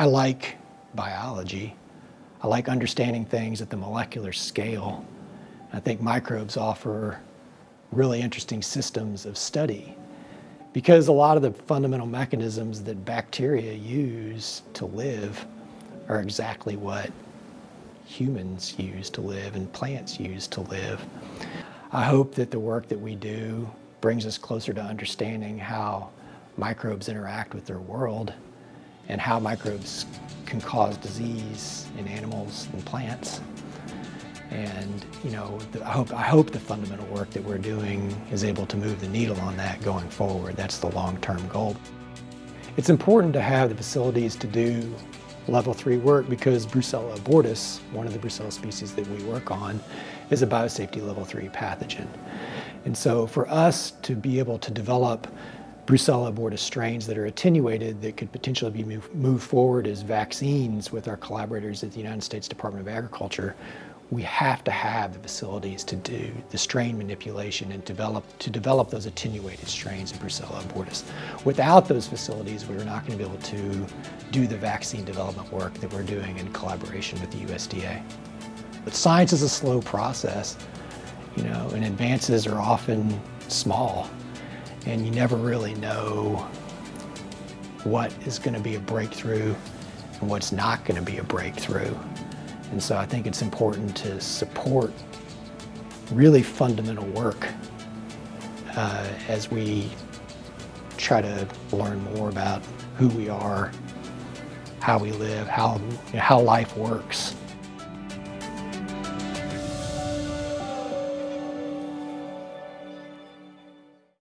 I like biology. I like understanding things at the molecular scale. I think microbes offer really interesting systems of study because a lot of the fundamental mechanisms that bacteria use to live are exactly what humans use to live and plants use to live. I hope that the work that we do brings us closer to understanding how microbes interact with their world and how microbes can cause disease in animals and plants. And you know, the, I hope I hope the fundamental work that we're doing is able to move the needle on that going forward. That's the long-term goal. It's important to have the facilities to do level three work because Brucella abortus, one of the Brucella species that we work on, is a biosafety level three pathogen. And so for us to be able to develop Brucella abortus strains that are attenuated that could potentially be moved forward as vaccines with our collaborators at the United States Department of Agriculture, we have to have the facilities to do the strain manipulation and develop to develop those attenuated strains of Brucella abortus. Without those facilities, we're not going to be able to do the vaccine development work that we're doing in collaboration with the USDA. But science is a slow process, you know, and advances are often small, and you never really know what is going to be a breakthrough and what's not going to be a breakthrough. And so I think it's important to support really fundamental work uh, as we try to learn more about who we are, how we live, how, you know, how life works.